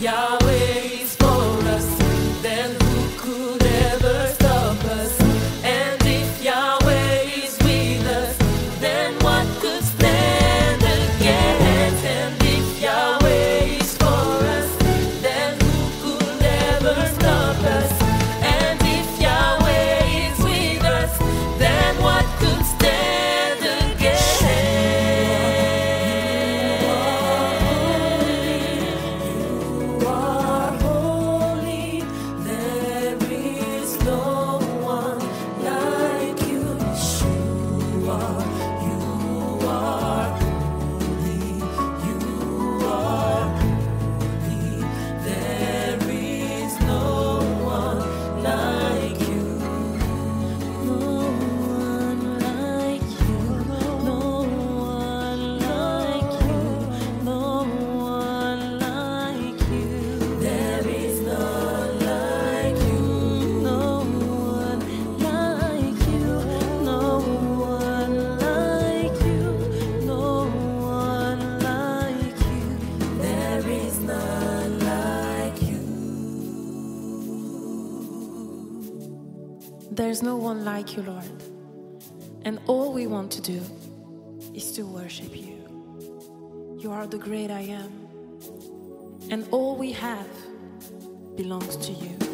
y'all. There's no one like you, Lord. And all we want to do is to worship you. You are the great I am. And all we have belongs to you.